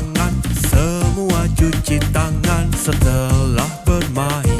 Lima bayi kecil lompat di kasur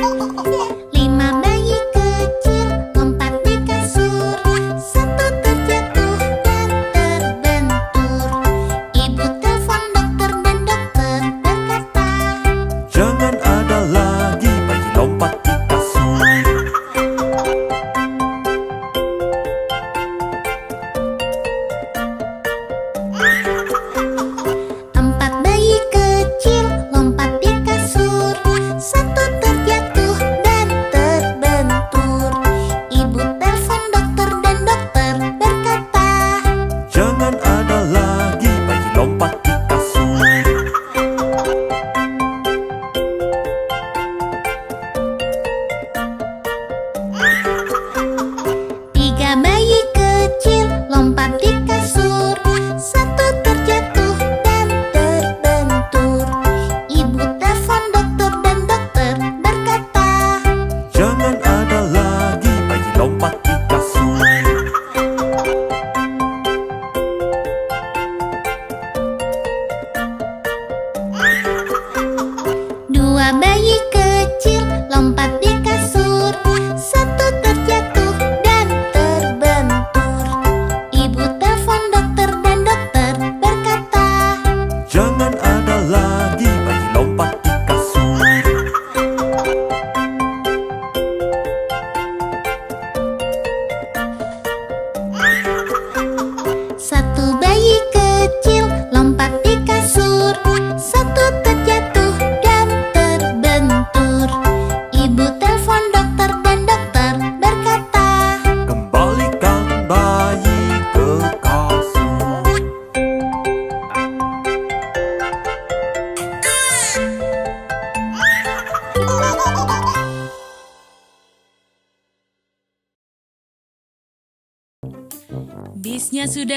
よし!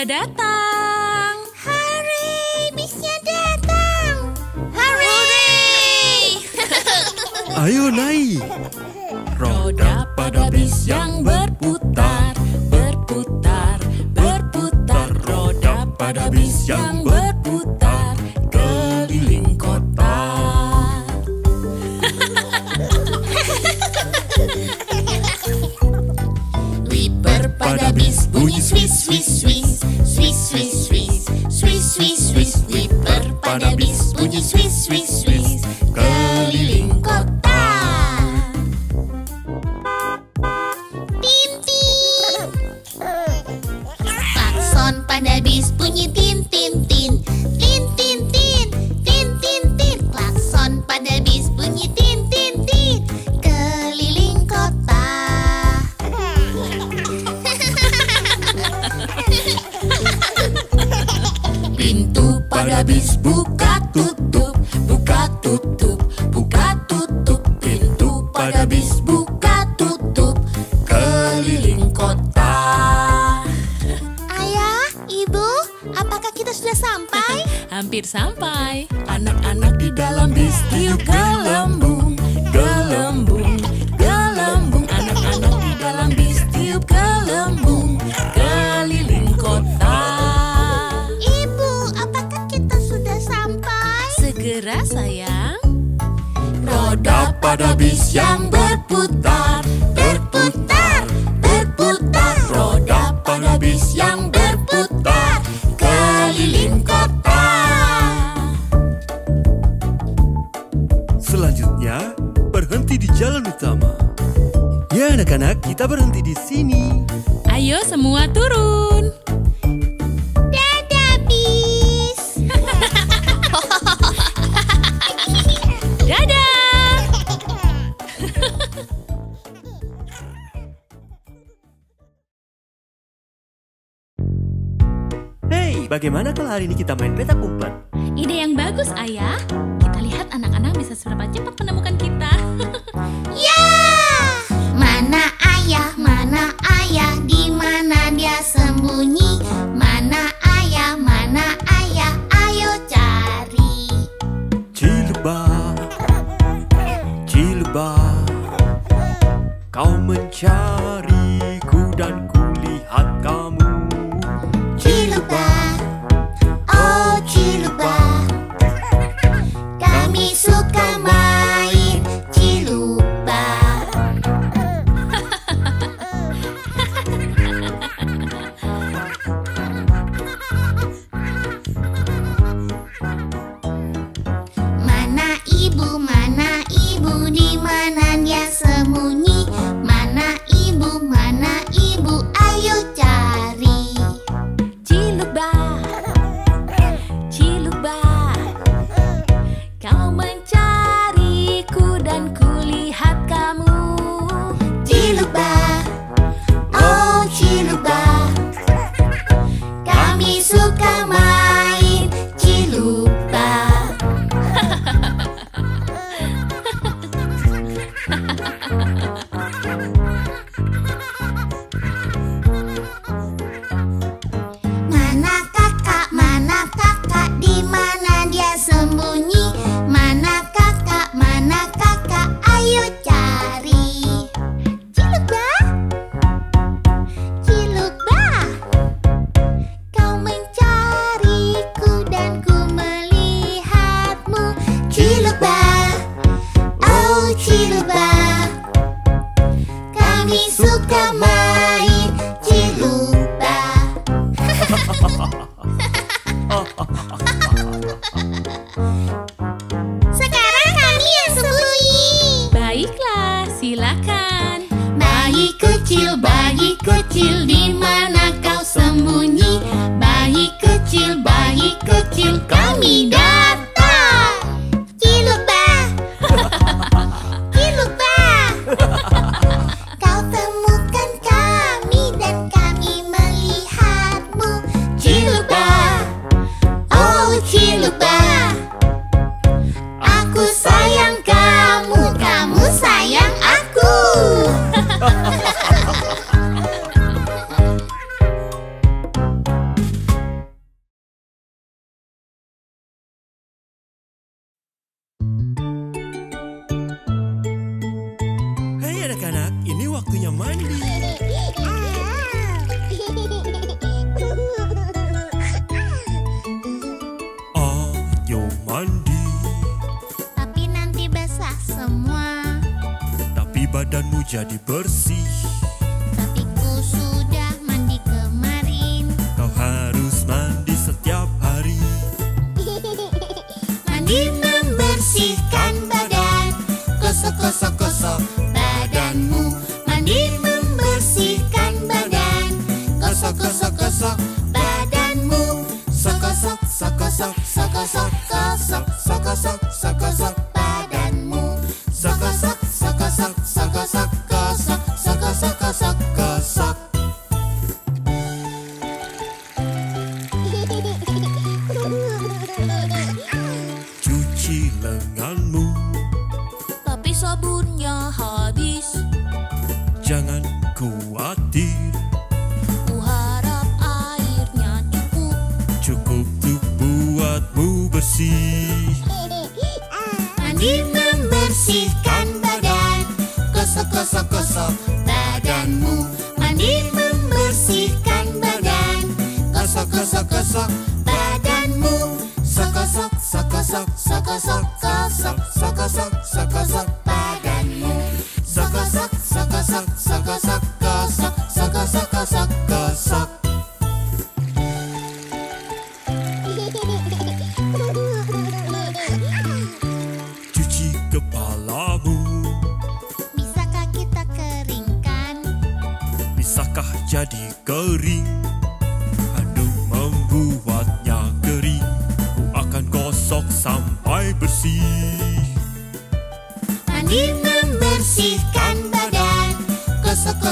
Datang. Pintu pada bis buka tutup, keliling kota. Ayah, ibu, apakah kita sudah sampai? Hampir sampai. Anak-anak di dalam bis tiup pada bis yang berputar, berputar, berputar. Roda pada bis yang berputar, keliling kota. Selanjutnya, berhenti di jalan utama. Ya anak-anak, kita berhenti di sini. Ayo semua turun. Bagaimana kalau hari ini kita main petak umpet? Ide yang bagus, Ayah. Kita lihat anak-anak bisa seberapa cepat menemukan kita. mandi. Tapi nanti basah semua. Tapi badanmu jadi bersih. Tapi ku sudah mandi kemarin. Kau harus mandi setiap hari. Mandi membersihkan badan. Gosok-gosok jangan khawatir. Ku harap airnya cukup. Cukup tuh buatmu bersih. Mandi membersihkan badan. Kosok kosok kosok badanmu. Mandi membersihkan badan. Kosok kosok kosok badanmu. Sokosok, sokosok, sokosok, sokosok, sokosok, sokosok, sokosok. Cuci kepalamu. Bisakah kita keringkan? Bisakah jadi kering? Aduh membuatnya kering. Aku akan gosok sampai bersih. Mandi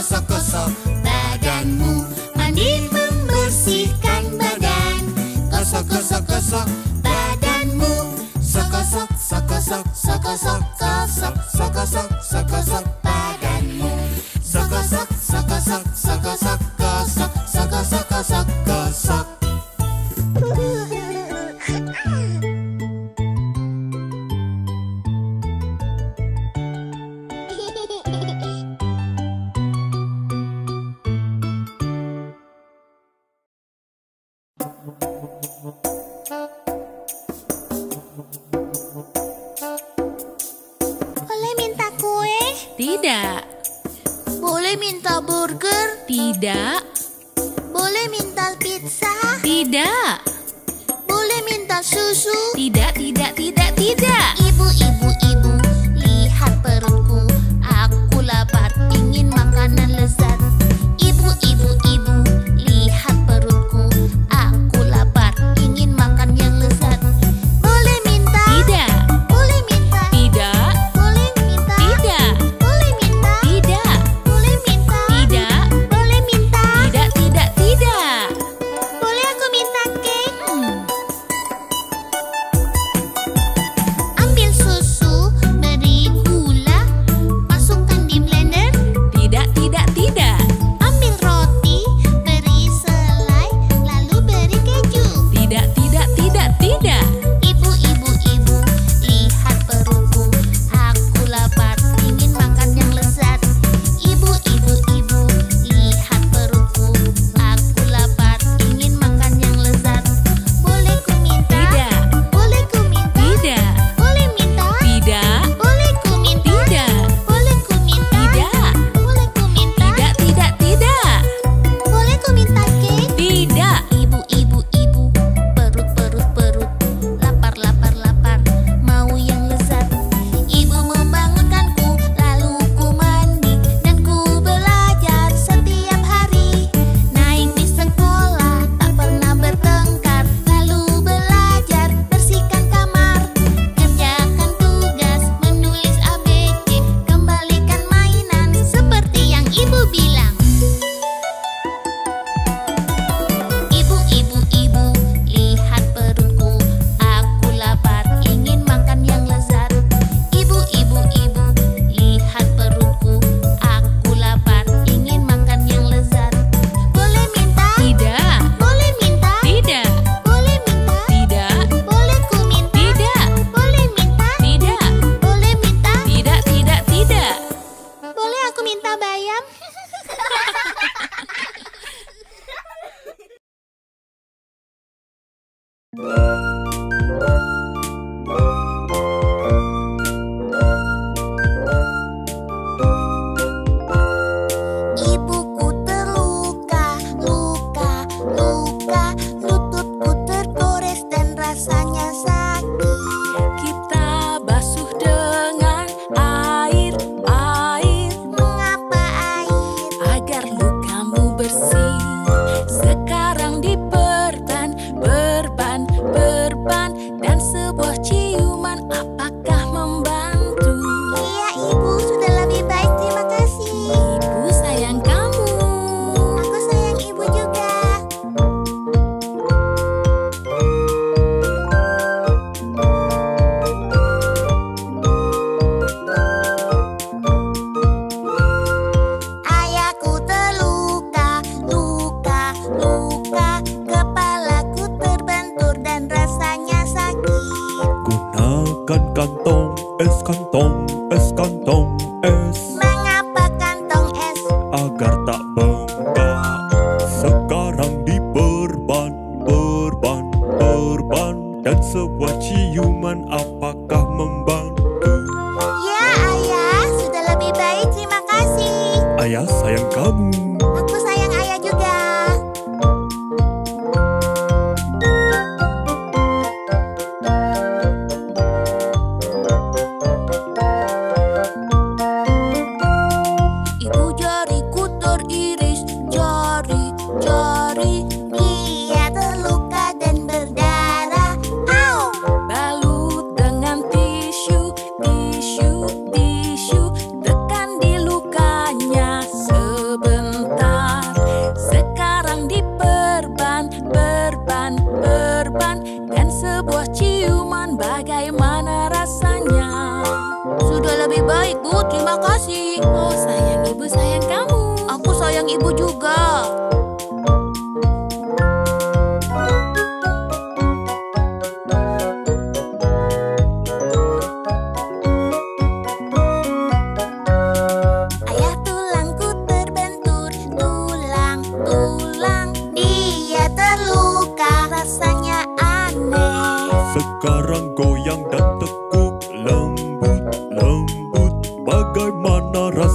Gosok-gosok badanmu. Mandi membersihkan badan. Gosok-gosok-gosok badanmu. Sokosok, sokosok, sokosok Tidak. Boleh minta burger? Tidak. Boleh minta pizza? Tidak. Boleh minta susu? Tidak, tidak, tidak, tidak. Ibu, ibu, ibu, lihat perutku. Aku lapar, ingin makanan lezat.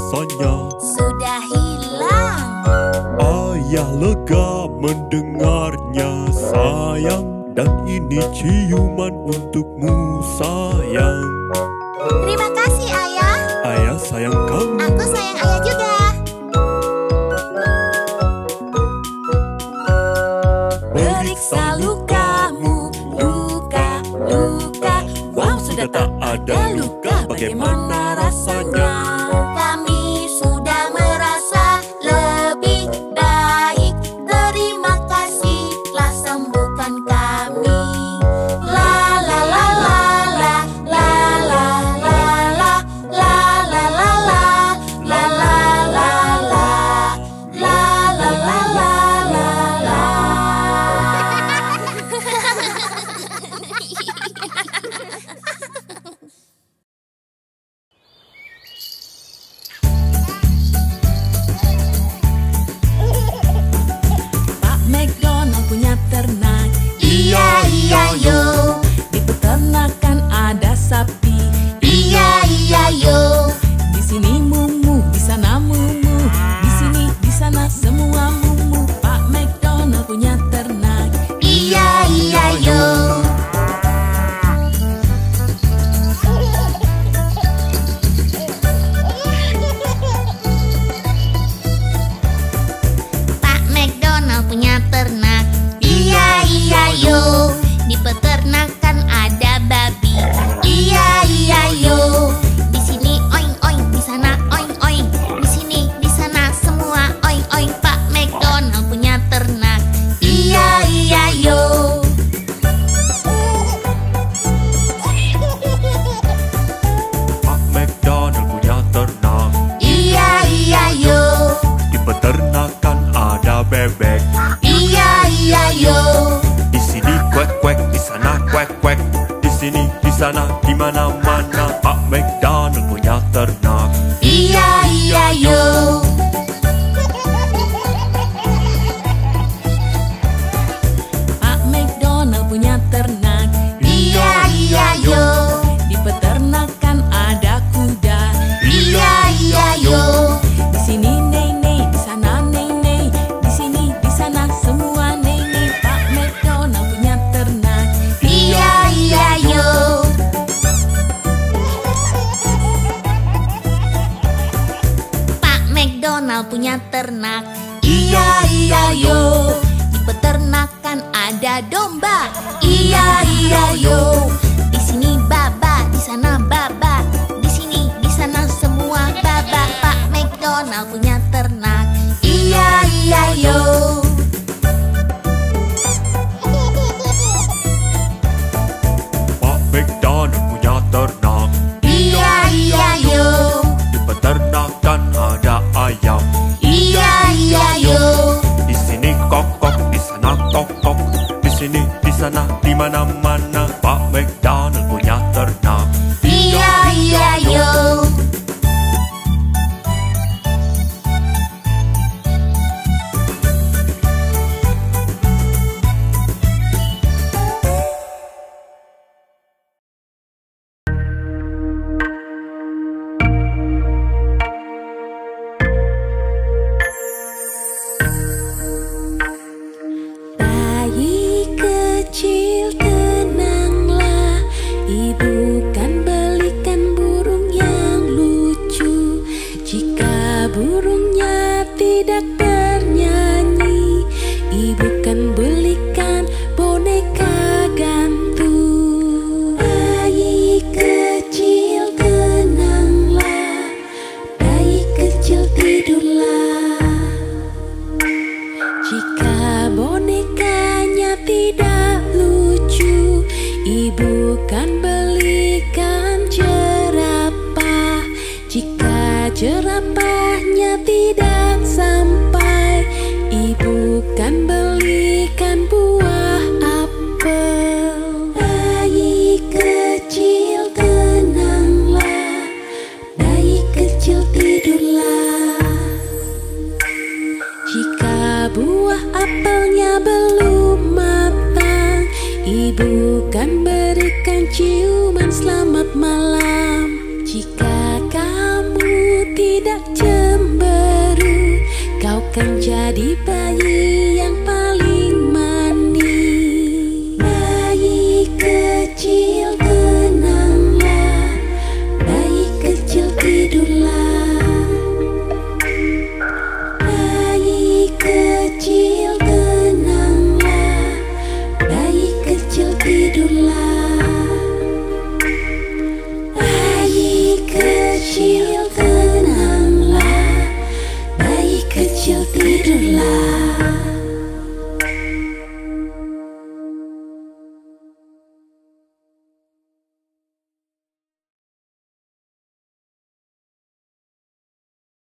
rasanya Sudah hilang. Ayah lega mendengarnya sayang. Dan ini ciuman untukmu sayang. man a malam. Jika kamu tidak cemberu Kau kan jadi bayi